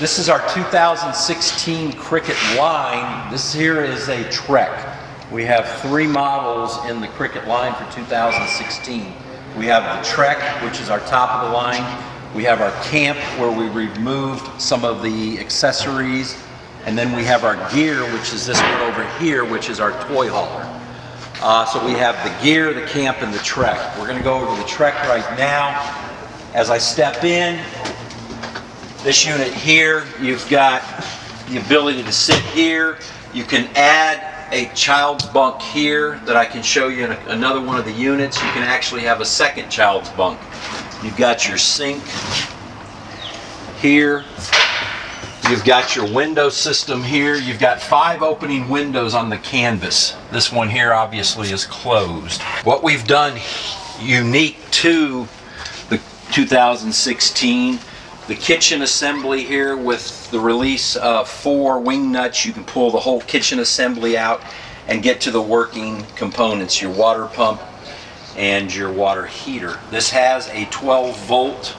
This is our 2016 Cricket line. This here is a Trek. We have three models in the Cricket line for 2016. We have the Trek, which is our top of the line. We have our Camp, where we removed some of the accessories. And then we have our Gear, which is this one over here, which is our toy hauler. Uh, so we have the Gear, the Camp, and the Trek. We're going to go over the Trek right now. As I step in, this unit here, you've got the ability to sit here. You can add a child's bunk here that I can show you in a, another one of the units. You can actually have a second child's bunk. You've got your sink here. You've got your window system here. You've got five opening windows on the canvas. This one here obviously is closed. What we've done unique to the 2016 the kitchen assembly here with the release of four wing nuts. You can pull the whole kitchen assembly out and get to the working components, your water pump and your water heater. This has a 12 volt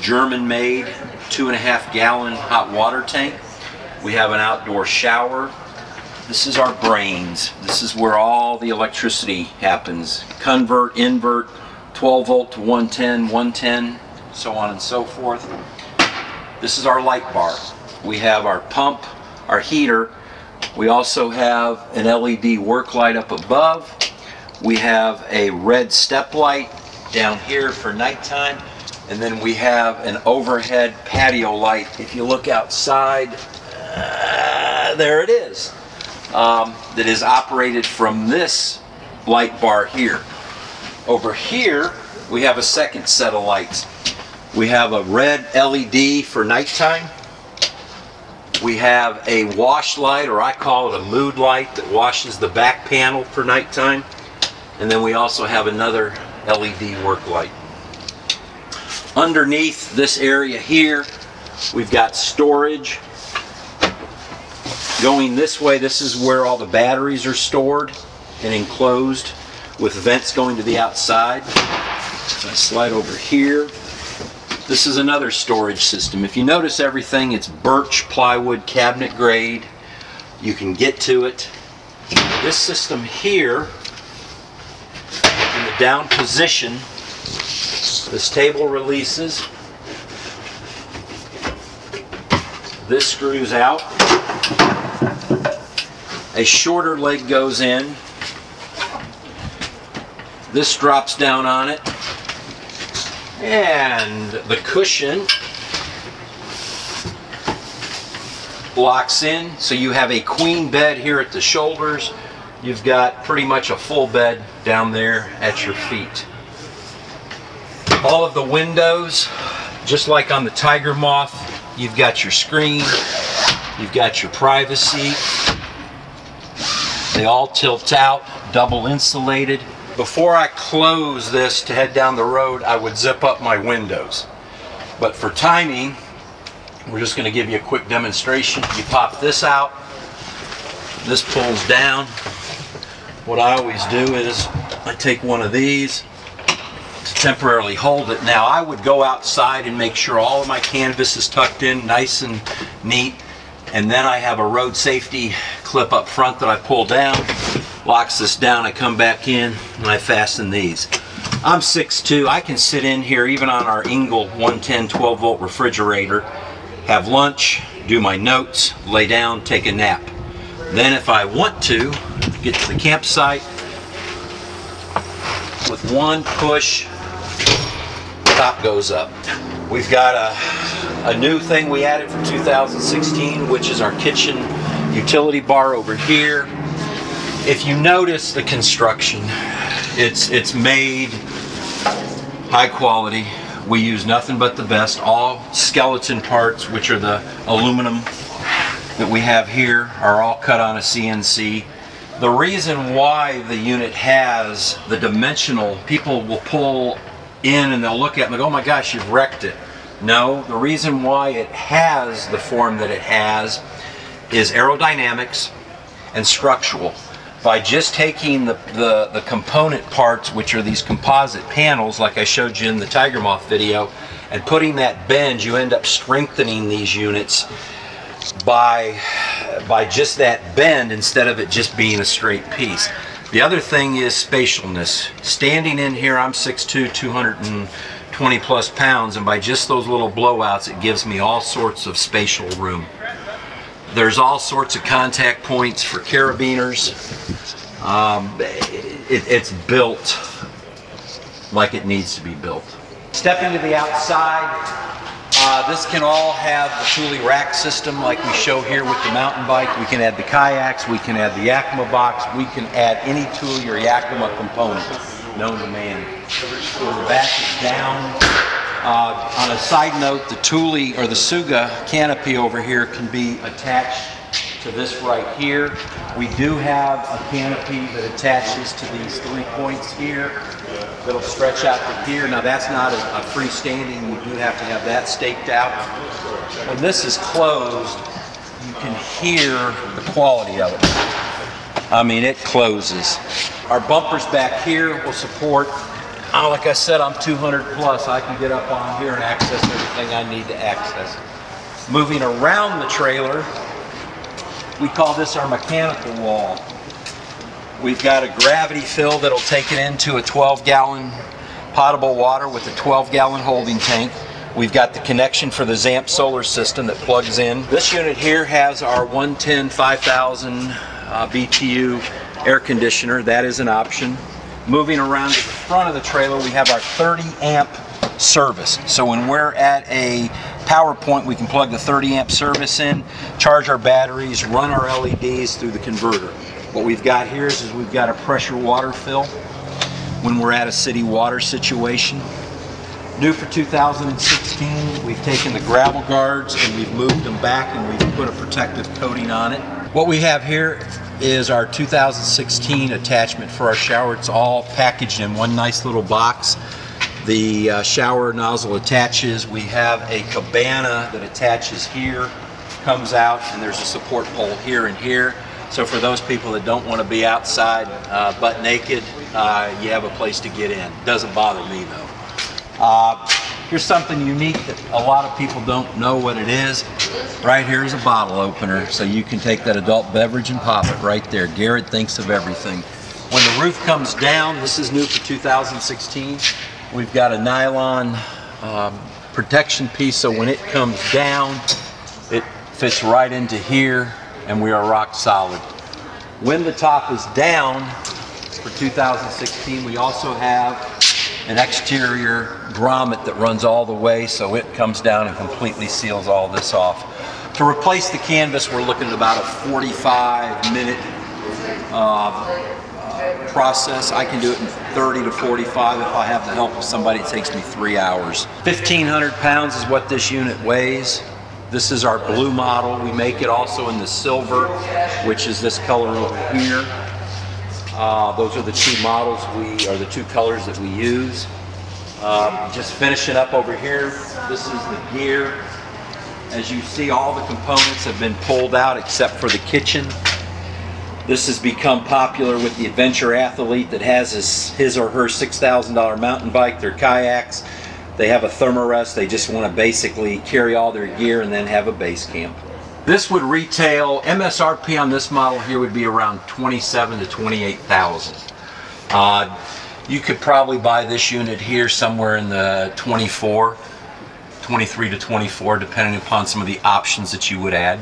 German made two and a half gallon hot water tank. We have an outdoor shower. This is our brains. This is where all the electricity happens. Convert, invert, 12 volt to 110, 110, so on and so forth. This is our light bar. We have our pump, our heater. We also have an LED work light up above. We have a red step light down here for nighttime. And then we have an overhead patio light. If you look outside, uh, there it is. Um, that is operated from this light bar here. Over here, we have a second set of lights. We have a red LED for nighttime. We have a wash light, or I call it a mood light, that washes the back panel for nighttime. And then we also have another LED work light. Underneath this area here, we've got storage. Going this way, this is where all the batteries are stored and enclosed with vents going to the outside. I slide over here. This is another storage system. If you notice everything, it's birch plywood cabinet grade. You can get to it. This system here, in the down position, this table releases. This screws out. A shorter leg goes in. This drops down on it. And the cushion locks in, so you have a queen bed here at the shoulders. You've got pretty much a full bed down there at your feet. All of the windows, just like on the Tiger Moth, you've got your screen, you've got your privacy. They all tilt out, double insulated. Before I close this to head down the road, I would zip up my windows. But for timing, we're just going to give you a quick demonstration. You pop this out, this pulls down. What I always do is I take one of these to temporarily hold it. Now I would go outside and make sure all of my canvas is tucked in nice and neat. And then I have a road safety clip up front that I pull down locks this down. I come back in and I fasten these. I'm 6'2". I can sit in here even on our Engel 110 12 volt refrigerator, have lunch, do my notes, lay down, take a nap. Then if I want to, get to the campsite with one push, top goes up. We've got a, a new thing we added for 2016, which is our kitchen utility bar over here if you notice the construction, it's it's made high quality. We use nothing but the best. All skeleton parts, which are the aluminum that we have here, are all cut on a CNC. The reason why the unit has the dimensional, people will pull in and they'll look at it and go, oh my gosh, you've wrecked it. No, the reason why it has the form that it has is aerodynamics and structural. By just taking the, the, the component parts, which are these composite panels, like I showed you in the Tiger Moth video, and putting that bend, you end up strengthening these units by, by just that bend instead of it just being a straight piece. The other thing is spatialness. Standing in here, I'm 6'2", 220 plus pounds, and by just those little blowouts, it gives me all sorts of spatial room. There's all sorts of contact points for carabiners. Um, it, it's built like it needs to be built. Stepping to the outside, uh, this can all have the Thule rack system like we show here with the mountain bike. We can add the kayaks, we can add the Yakima box, we can add any Thule or Yakima component known to man. So the back is down. Uh, on a side note, the Thule or the Suga canopy over here can be attached to this right here. We do have a canopy that attaches to these three points here that'll stretch out to here. Now that's not a, a freestanding, you do have to have that staked out. When this is closed, you can hear the quality of it. I mean, it closes. Our bumpers back here will support like I said, I'm 200 plus. I can get up on here and access everything I need to access. Moving around the trailer, we call this our mechanical wall. We've got a gravity fill that'll take it into a 12 gallon potable water with a 12 gallon holding tank. We've got the connection for the ZAMP solar system that plugs in. This unit here has our 110 5000 uh, BTU air conditioner. That is an option. Moving around to the front of the trailer, we have our 30 amp service. So when we're at a power point, we can plug the 30 amp service in, charge our batteries, run our LEDs through the converter. What we've got here is, is we've got a pressure water fill when we're at a city water situation. New for 2016, we've taken the gravel guards and we've moved them back and we've put a protective coating on it. What we have here is our 2016 attachment for our shower. It's all packaged in one nice little box. The uh, shower nozzle attaches. We have a cabana that attaches here, comes out, and there's a support pole here and here. So for those people that don't want to be outside uh, butt naked, uh, you have a place to get in. Doesn't bother me though. Here's something unique that a lot of people don't know what it is. Right here is a bottle opener, so you can take that adult beverage and pop it right there. Garrett thinks of everything. When the roof comes down, this is new for 2016, we've got a nylon um, protection piece, so when it comes down, it fits right into here, and we are rock solid. When the top is down, for 2016, we also have an exterior grommet that runs all the way so it comes down and completely seals all this off. To replace the canvas, we're looking at about a 45 minute uh, process. I can do it in 30 to 45. If I have the help of somebody, it takes me three hours. 1,500 pounds is what this unit weighs. This is our blue model. We make it also in the silver, which is this color over here. Uh, those are the two models we, are the two colors that we use. Uh, just finishing up over here, this is the gear. As you see, all the components have been pulled out except for the kitchen. This has become popular with the adventure athlete that has his, his or her $6,000 mountain bike, their kayaks. They have a thermarest. They just want to basically carry all their gear and then have a base camp. This would retail, MSRP on this model here would be around 27 to 28,000. Uh, you could probably buy this unit here somewhere in the 24, 23 to 24, depending upon some of the options that you would add.